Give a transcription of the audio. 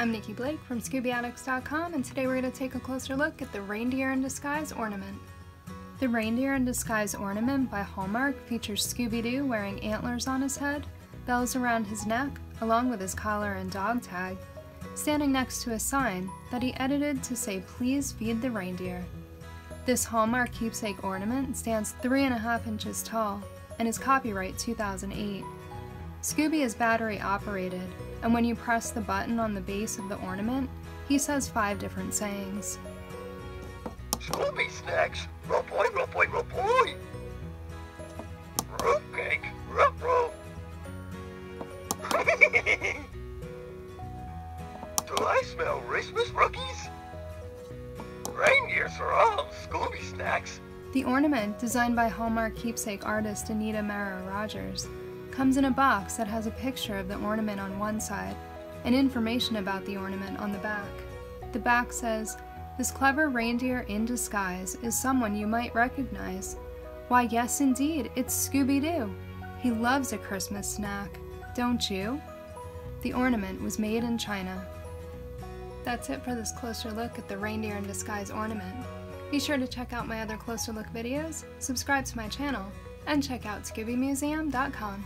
I'm Nikki Blake from ScoobyAddicts.com and today we're going to take a closer look at the Reindeer in Disguise ornament. The Reindeer in Disguise ornament by Hallmark features Scooby-Doo wearing antlers on his head, bells around his neck, along with his collar and dog tag, standing next to a sign that he edited to say please feed the reindeer. This Hallmark keepsake ornament stands 3.5 inches tall and is copyright 2008. Scooby is battery operated, and when you press the button on the base of the ornament, he says five different sayings. Scooby snacks, rupoy, rupoy, rupoy. Root cake, rup rope. Do I smell Christmas rookies? Reindeers are all Scooby snacks. The ornament, designed by Hallmark keepsake artist Anita Marra Rogers, comes in a box that has a picture of the ornament on one side and information about the ornament on the back. The back says, This clever reindeer in disguise is someone you might recognize. Why, yes, indeed, it's Scooby Doo. He loves a Christmas snack, don't you? The ornament was made in China. That's it for this closer look at the reindeer in disguise ornament. Be sure to check out my other closer look videos, subscribe to my channel, and check out ScoobyMuseum.com.